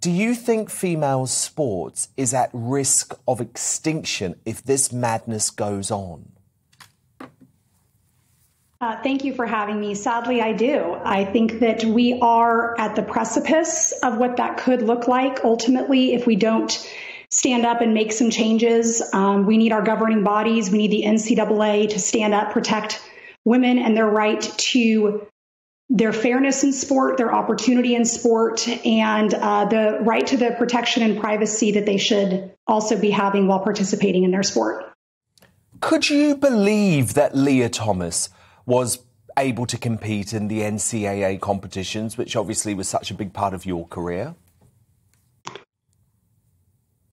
Do you think female sports is at risk of extinction if this madness goes on? Uh, thank you for having me. Sadly, I do. I think that we are at the precipice of what that could look like ultimately if we don't stand up and make some changes. Um, we need our governing bodies, we need the NCAA to stand up, protect women and their right to their fairness in sport, their opportunity in sport, and uh, the right to the protection and privacy that they should also be having while participating in their sport. Could you believe that Lia Thomas was able to compete in the NCAA competitions, which obviously was such a big part of your career?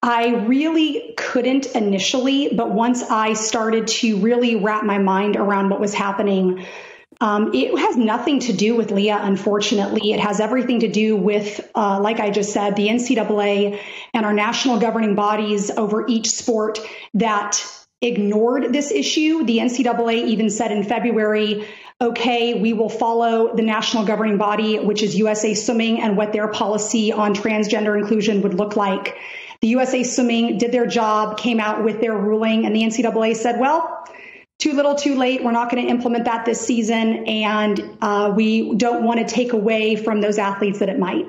I really couldn't initially, but once I started to really wrap my mind around what was happening, um, it has nothing to do with Lia, unfortunately. It has everything to do with, uh, like I just said, the NCAA and our national governing bodies over each sport that ignored this issue. The NCAA even said in February, okay, we will follow the national governing body, which is USA Swimming, and what their policy on transgender inclusion would look like. The USA Swimming did their job, came out with their ruling, and the NCAA said, well, too little, too late. We're not going to implement that this season, and uh, we don't want to take away from those athletes that it might.